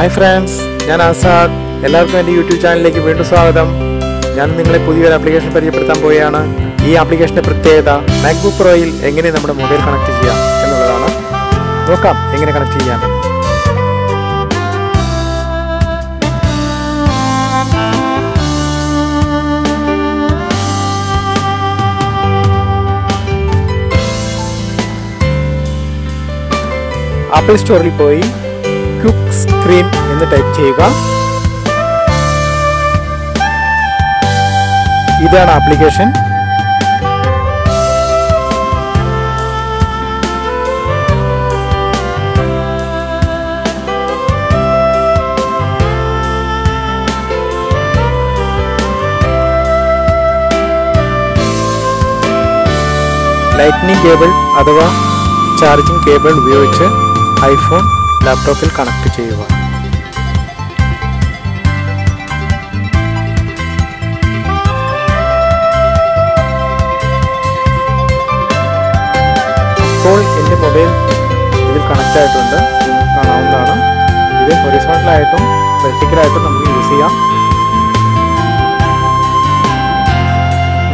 Hi friends ഞാൻ ആസാദ്. എല്ലാവർക്കും എന്റെ യൂട്യൂബ് ചാനലിലേക്ക് വീണ്ടും സ്വാഗതം. ഞാൻ നിങ്ങളെ പുതിയൊരു ആപ്ലിക്കേഷൻ പരിചയപ്പെടുത്താൻ പോവുകയാണ്. ഈ ആപ്ലിക്കേഷന്റെ പ്രത്യേകത മാക്ബുക്ക് പ്രോയിൽ എങ്ങനെ നമ്മുടെ മൊബൈൽ കണക്ട് ചെയ്യാം എന്നുള്ളതാണ്. നോക്കാം എങ്ങനെ കണക്ട് ചെയ്യാം ആപ്പിൾ സ്റ്റോറിൽ പോയി ക്വിക്ക് സ്ക്രീൻ എന്ന് ടൈപ്പ് ചെയ്യുക. ഇതാണ് ആപ്ലിക്കേഷൻ. ലൈറ്റ്നിങ് കേബിൾ അഥവാ ചാർജിംഗ് കേബിൾ ഉപയോഗിച്ച് ഐഫോൺ ലാപ്ടോപ്പിൽ കണക്ട് ചെയ്യുക. ഇപ്പോൾ എന്റെ മൊബൈൽ ഇതിൽ കണക്റ്റ് ആയിട്ടുണ്ട്. കാണാവുന്നതാണ്. ഇത് ഹൊറിസോണ്ടലായിട്ടും വെർട്ടിക്കലായിട്ടും നമുക്ക് യൂസ് ചെയ്യാം.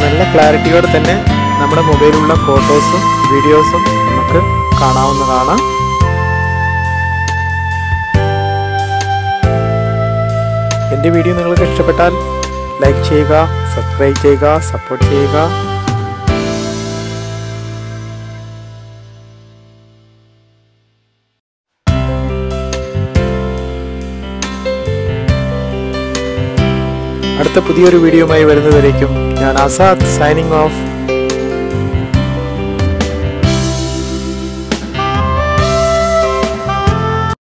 നല്ല ക്ലാരിറ്റിയോടെ തന്നെ നമ്മുടെ മൊബൈലിലുള്ള ഫോട്ടോസും വീഡിയോസും നമുക്ക് കാണാവുന്നതാണ്. എന്റെ വീഡിയോ നിങ്ങൾക്ക് ഇഷ്ടപ്പെട്ടാൽ ലൈക്ക് ചെയ്യുക സബ്സ്ക്രൈബ് ചെയ്യുക സപ്പോർട്ട് ചെയ്യുക. അടുത്ത പുതിയൊരു വീഡിയോയുമായി വരുന്നതുവരേക്കും ഞാൻ ആസാദ് സൈനിങ് ഓഫ്